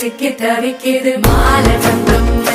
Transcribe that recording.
சிக்கி தவிக்கிது. மாலை மஞ்சரட்டம்